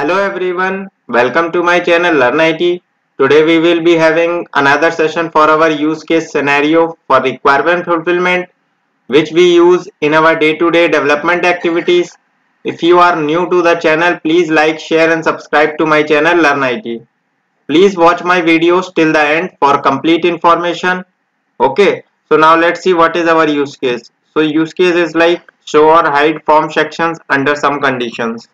Hello everyone, welcome to my channel Learn IT. Today we will be having another session for our use case scenario for requirement fulfillment which we use in our day-to-day -day development activities. If you are new to the channel, please like, share and subscribe to my channel Learn IT. Please watch my videos till the end for complete information. Okay, so now let's see what is our use case. So use case is like show or hide form sections under some conditions.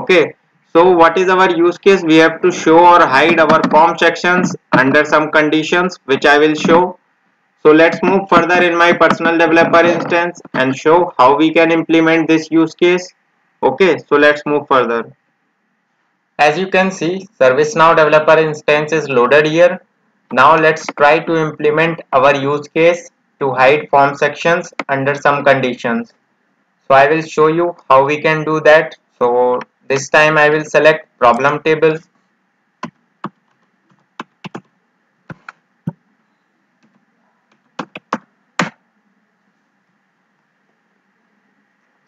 Okay, so what is our use case? We have to show or hide our form sections under some conditions which I will show. So let's move further in my personal developer instance and show how we can implement this use case. Okay, so let's move further. As you can see, ServiceNow developer instance is loaded here. Now let's try to implement our use case to hide form sections under some conditions. So I will show you how we can do that. So this time I will select problem table.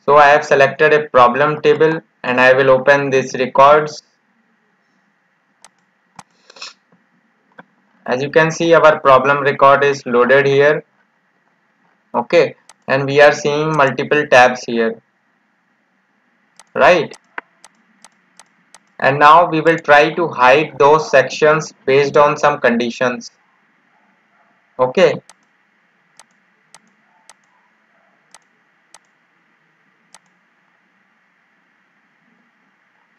So I have selected a problem table and I will open this records. As you can see our problem record is loaded here. Okay. And we are seeing multiple tabs here. Right and now we will try to hide those sections based on some conditions. Okay.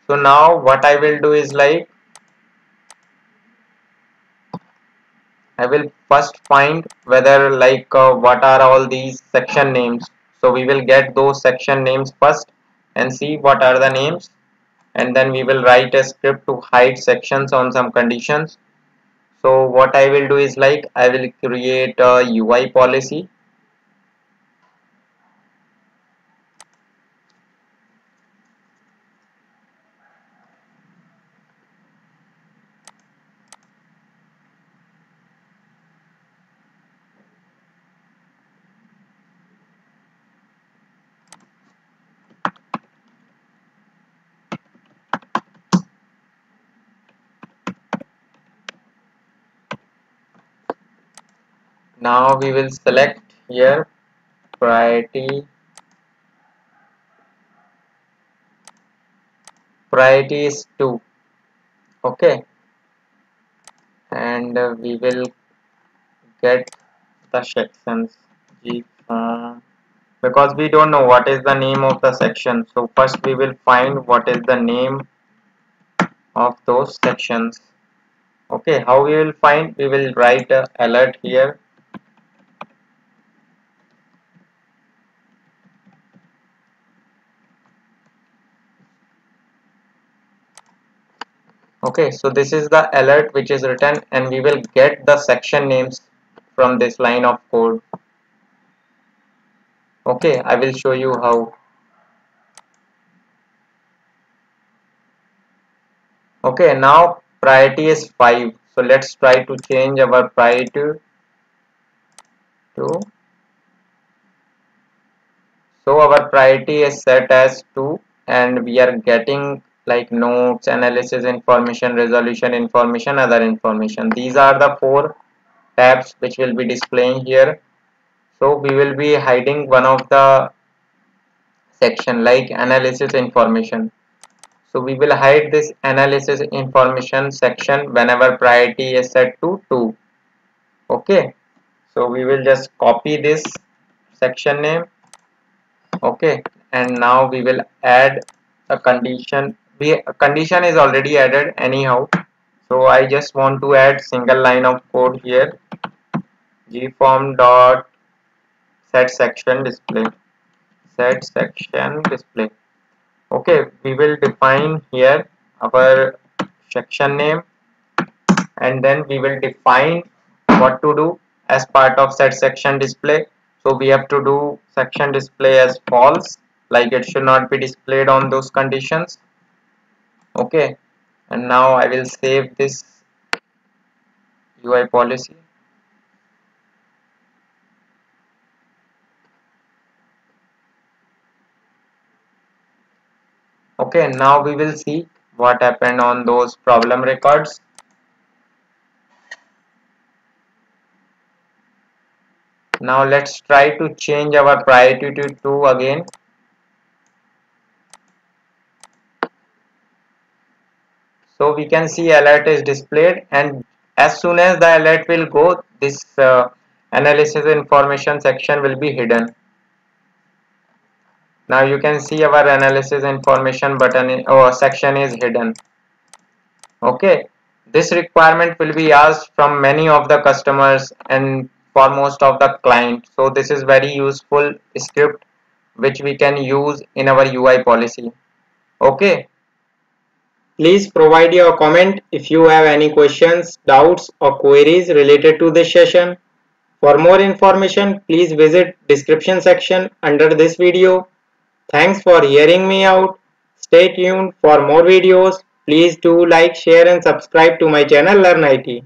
So now what I will do is like I will first find whether like uh, what are all these section names. So we will get those section names first and see what are the names and then we will write a script to hide sections on some conditions. So what I will do is like I will create a UI policy now we will select here priority priority is 2 okay? And uh, we will get the sections because we don't know what is the name of the section. So first we will find what is the name of those sections. Okay how we will find? We will write alert here okay so this is the alert which is written and we will get the section names from this line of code. Okay I will show you how. Okay now priority is 5 so let's try to change our priority to. So our priority is set as 2 and we are getting like notes analysis information resolution information other information. These are the four tabs which will be displaying here. So we will be hiding one of the section like analysis information. So we will hide this analysis information section whenever priority is set to 2 okay? So we will just copy this section name. Okay? And now we will add a condition we condition is already added anyhow. So I just want to add single line of code here. g_form dot set section display. Set section display. Okay we will define here our section name. And then we will define what to do as part of set section display. So we have to do section display as false like it should not be displayed on those conditions okay. And now I will save this UI policy. Okay now we will see what happened on those problem records. Now let's try to change our priority to 2 again so we can see alert is displayed and as soon as the alert will go this uh, analysis information section will be hidden. Now you can see our analysis information button or section is hidden. Okay. This requirement will be asked from many of the customers and for most of the client so this is very useful script which we can use in our UI policy. Okay please provide your comment if you have any questions doubts or queries related to this session. For more information please visit description section under this video. Thanks for hearing me out. Stay tuned for more videos. Please do like share and subscribe to my channel learn IT